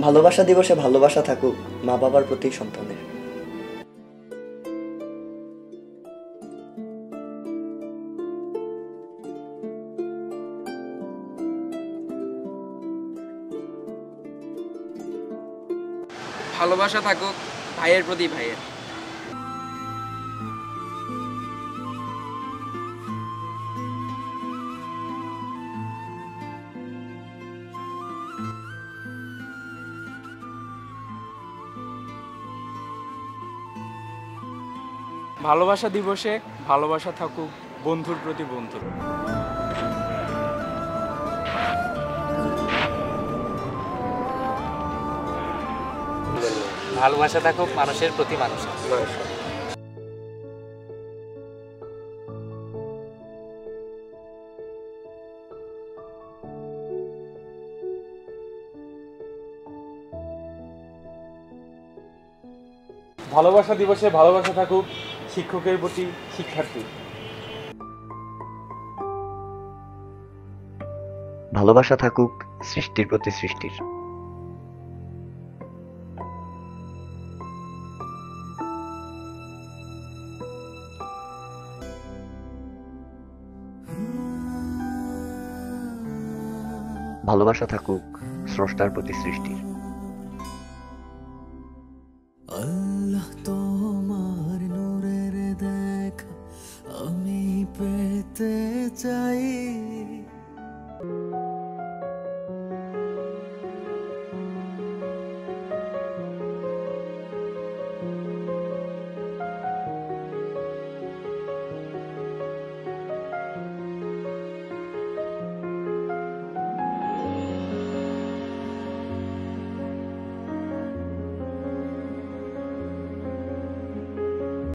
ভালোবাসা দিবসে ভালোবাসা থাকুক মা বাবার প্রতি সন্তানের। ভালোবাসা থাকুক ভাইয়ের প্রতি ভাইয়ের। ভালোবাসা দিবসে ভালোবাসা থাকুক বন্ধুর প্রতি বন্ধুর। ভালোবাসা থাকুক মানুষের প্রতি মানুষের ভালোবাসা দিবসে ভালোবাসা থাকুক শিক্ষকের প্রতি শিক্ষার্থী। ভালোবাসা থাকুক সৃষ্টির প্রতি সৃষ্টির। ভালোবাসা থাকুক স্রষ্টার প্রতি সৃষ্টির। আল্লাহ তোমার পেতে চাই